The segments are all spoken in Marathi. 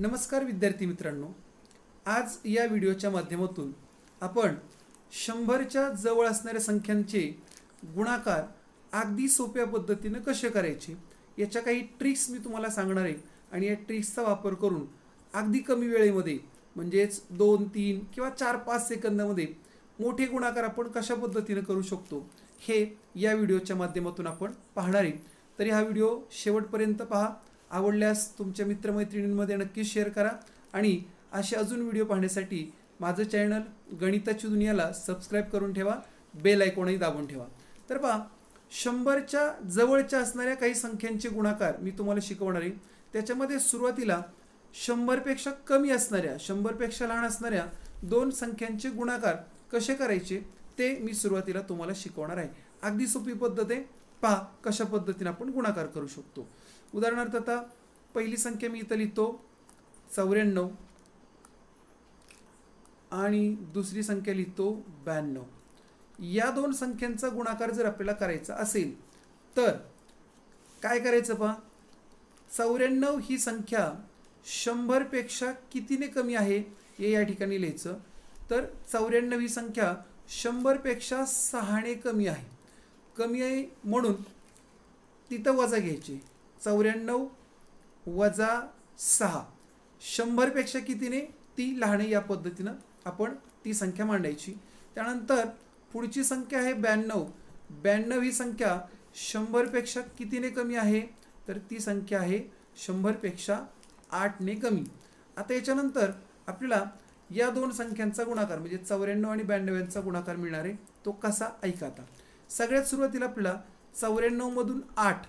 नमस्कार विद्यार्थी मित्रांनो. आज या व्हिडिओच्या माध्यमातून आपण शंभरच्या जवळ असणाऱ्या संख्यांचे गुणाकार अगदी सोप्या पद्धतीनं कसे करायचे याच्या काही ट्रिक्स मी तुम्हाला सांगणार आहे आणि या ट्रिक्सचा वापर करून अगदी कमी वेळेमध्ये म्हणजेच दोन तीन किंवा चार पाच सेकंदामध्ये मोठे गुणाकार आपण कशा पद्धतीनं करू शकतो हे या व्हिडिओच्या माध्यमातून आपण पाहणार आहे. तरी हा व्हिडिओ शेवटपर्यंत पहा. आवडल्यास तुमच्या मित्रमैत्रिणींमध्ये नक्कीच शेअर करा. आणि असे अजून व्हिडिओ पाहण्यासाठी माझं चॅनल गणिताची दुनियाला सबस्क्राईब करून ठेवा. बेल आयकॉनही दाबून ठेवा. तर पहा शंभरच्या जवळच्या असणाऱ्या काही संख्यांचे गुणाकार मी तुम्हाला शिकवणार आहे. त्याच्यामध्ये सुरुवातीला शंभरपेक्षा कमी असणाऱ्या शंभरपेक्षा लहान असणाऱ्या दोन संख्यांचे गुणाकार कसे करायचे ते मी सुरुवातीला तुम्हाला शिकवणार आहे. अगदी सोपी पद्धत आहे. पहा कशा पद्धतीने आपण गुणाकार करू शकतो. उदाहरणार्थ आता पहिली संख्या मी इथं लिहितो चौऱ्याण्णव. आणि दुसरी संख्या लिहितो ब्याण्णव. या दोन संख्यांचा गुणाकार जर आपल्याला करायचा असेल तर काय करायचं पहा? चौऱ्याण्णव ही संख्या शंभरपेक्षा कितीने कमी आहे हे या ठिकाणी लिहायचं. तर चौऱ्याण्णव ही संख्या शंभरपेक्षा सहाने कमी आहे. कमी आहे म्हणून तिथं वजा घ्यायची. चौऱ्याण्णव वजा सहा. शंभरपेक्षा कितीने? ती लहान या पद्धतीनं आपण ती संख्या मांडायची. त्यानंतर पुढची संख्या आहे ब्याण्णव. ब्याण्णव ही संख्या शंभरपेक्षा कितीने कमी आहे? तर ती संख्या आहे शंभरपेक्षा आठने कमी. आता याच्यानंतर आपल्याला या दोन संख्यांचा गुणाकार म्हणजे चौऱ्याण्णव आणि ब्याण्णव यांचा गुणाकार मिळणार आहे तो कसा ऐका आता सगळ्यात सुरुवातीला आपल्याला चौऱ्याण्णवमधून आठ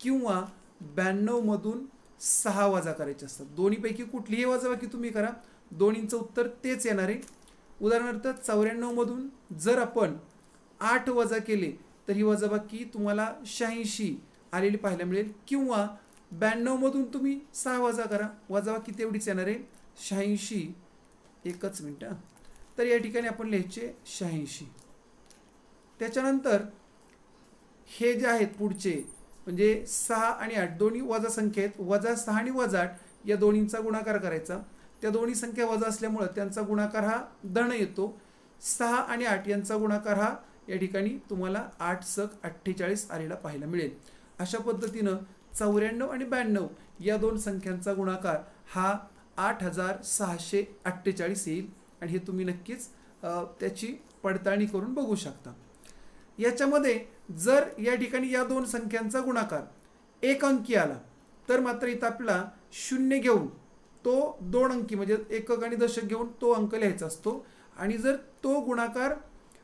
किंवा ब्याण्णवमधून सहा वजा करायचे असतात. दोन्हीपैकी कुठलीही वजाबाकी तुम्ही करा. दोन्हींचं उत्तर तेच येणार आहे. उदाहरणार्थ चौऱ्याण्णवमधून जर आपण आठ वजा केले तर ही वजाबाकी तुम्हाला शहाऐंशी आलेली पाहायला मिळेल. किंवा ब्याण्णवमधून तुम्ही सहा वजा करा. वजाबाकी तेवढीच येणार आहे. शहाऐंशी एकच मिनटं तर या ठिकाणी आपण लिहायचे शहाऐंशी. त्याच्यानंतर हे जे आहेत पुढचे म्हणजे सहा आणि आठ दोन्ही वजा संख्येत वजा सहा आणि वजा आठ या दोन्हींचा गुणाकार करायचा. त्या दोन्ही संख्या वजा असल्यामुळं त्यांचा गुणाकार हा धन येतो. सहा आणि आठ यांचा गुणाकार हा या ठिकाणी तुम्हाला आठ सक अठ्ठेचाळीस आलेला पाहायला मिळेल. अशा पद्धतीनं चौऱ्याण्णव आणि ब्याण्णव या दोन संख्यांचा गुणाकार हा आठ हजार सहाशे अठ्ठेचाळीस येईल. आणि हे तुम्ही नक्कीच त्याची पडताळणी करून बघू शकता. याच्यामध्ये जर या ठिकाणी या दोन संख्यांचा गुणाकार एक अंकी आला तर मात्र इथं आपला शून्य घेऊन तो दोन अंकी म्हणजे एकक आणि दशक घेऊन तो अंक लिहायचा असतो. आणि जर तो गुणाकार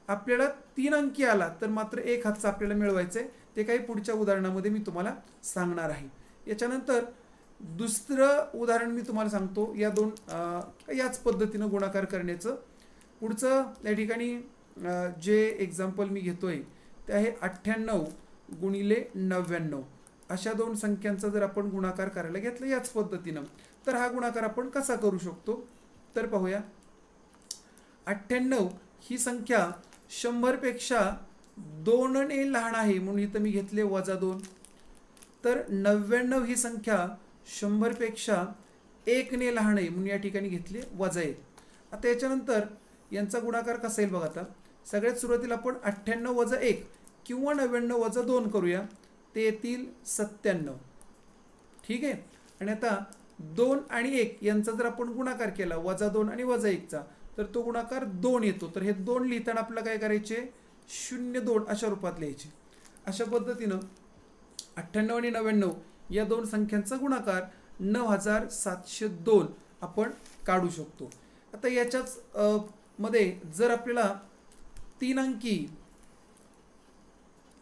आपल्याला तीन अंकी आला तर मात्र एक हातचा आपल्याला मिळवायचं आहे. ते काही पुढच्या उदाहरणामध्ये मी तुम्हाला सांगणार आहे. याच्यानंतर दुसरं उदाहरण मी तुम्हाला सांगतो. या दोन याच पद्धतीनं गुणाकार करण्याचं. पुढचं या ठिकाणी जे एक्झाम्पल मी घेतो आहे ते आहे अठ्ठ्याण्णव गुणिले नव्याण्णव. अशा दोन संख्यांचा जर आपण गुणाकार करायला घेतलं याच पद्धतीनं तर हा गुणाकार आपण कसा करू शकतो? तर पाहूया. अठ्ठ्याण्णव ही संख्या शंभरपेक्षा दोनने लहान आहे म्हणून इथं मी घेतले वजा दोन. तर नव्याण्णव ही संख्या शंभरपेक्षा एकने लहान आहे म्हणून या ठिकाणी घेतले वजा एक. आता याच्यानंतर यांचा गुणाकार कसा येईल बघा आता. सगळ्यात सुरुवातीला आपण अठ्ठ्याण्णव वजा एक किंवा नव्याण्णव वजा दोन करूया. ते येतील सत्त्याण्णव. ठीक आहे? आणि आता दोन आणि एक यांचा जर आपण गुणाकार केला वजा दोन आणि वजा एकचा तर तो गुणाकार दोन येतो. तर हे दोन लिहिताना आपल्याला काय करायचे? शून्य दोन अशा रूपात लिहायचे. अशा पद्धतीनं अठ्ठ्याण्णव आणि नव्याण्णव या दोन संख्यांचा गुणाकार नऊ हजार सातशे दोन आपण काढू शकतो. आता याच्याच मध्ये जर आपल्याला तीन अंकी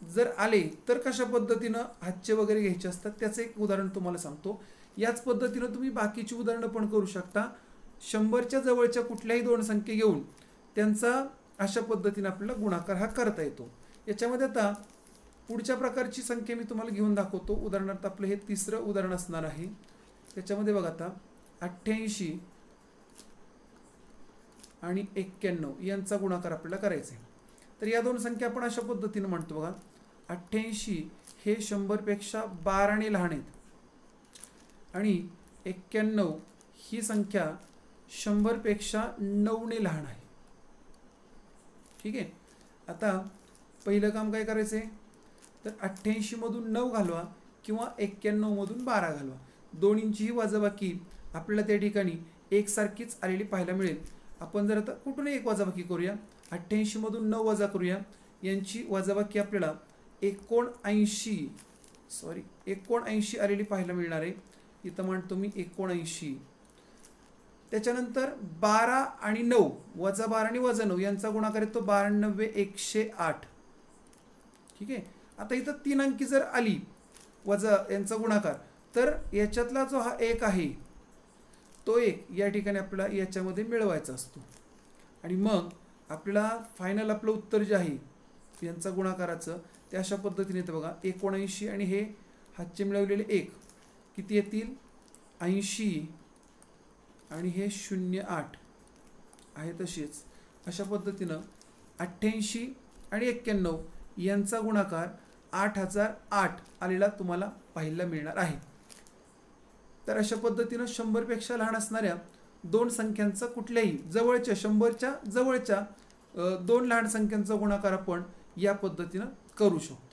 जर आले तर कशा पद्धतीनं हातचे वगैरे घ्यायचे असतात? त्याचं एक उदाहरण तुम्हाला सांगतो. याच पद्धतीनं तुम्ही बाकीची उदाहरणं पण करू शकता. शंभरच्या जवळच्या कुठल्याही दोन संख्ये घेऊन त्यांचा अशा पद्धतीने आपल्याला गुणाकार हा करता येतो. याच्यामध्ये आता पुढच्या प्रकारची संख्या मी तुम्हाला घेऊन दाखवतो. उदाहरणार्थ आपलं हे तिसरं उदाहरण असणार आहे. त्याच्यामध्ये बघा आता अठ्ठ्याऐंशी आणि एक्क्याण्णव यांचा गुणाकार आपल्याला करायचा आहे. तर या दोन संख्या आपण अशा पद्धतीनं म्हणतो बघा. अठ्ठ्याऐंशी हे शंभरपेक्षा बाराने लहान आहेत. आणि एक्क्याण्णव ही संख्या शंभरपेक्षा नऊने लहान आहे. ठीक आहे? आता पहिलं काम काय करायचं आहे तर अठ्ठ्याऐंशीमधून नऊ घालवा किंवा एक्क्याण्णवमधून बारा घालवा. दोन्हींचीही वजाबाकी आपल्याला त्या ठिकाणी एकसारखीच आलेली पाहायला मिळेल. आपण जर आता कुठूनही एक वजाबाकी करूया अठ्ठ्याऐंशीमधून नऊ वजा करूया यांची वजाबाकी आपल्याला एकोणऐंशी. सॉरी एकोणऐंशी आलेली पाहायला मिळणार आहे. इथं म्हणतो मी एकोणऐंशी. त्याच्यानंतर बारा आणि नऊ वजा बारा आणि वजा नऊ यांचा गुणाकार येतो बाराण्णवे एकशे आठ. ठीक आहे? आता इथं तीन अंकी जर आली वजा यांचा गुणाकार तर याच्यातला जो हा एक आहे तो एक या ठिकाणी आपल्याला याच्यामध्ये मिळवायचा असतो. आणि मग आपल्याला फायनल आपलं उत्तर जे आहे यांचा गुणाकाराचं ते अशा पद्धतीने येतं बघा. एकोणऐंशी आणि हे हातचे मिळवलेले एक. किती येतील? ऐंशी. आणि हे शून्य आठ. आहे तशीच. अशा पद्धतीनं अठ्ठ्याऐंशी आणि एक्क्याण्णव यांचा गुणाकार आठ हजार आठ आलेला तुम्हाला पाहायला मिळणार आहे. तर अशा पद्धतीनं शंभरपेक्षा लहान असणाऱ्या दोन संख्यांचा कुठल्याही जवळच्या शंभरच्या जवळच्या दोन लहान संख्यांचा गुणाकार आपण या पद्धतीनं करू शकतो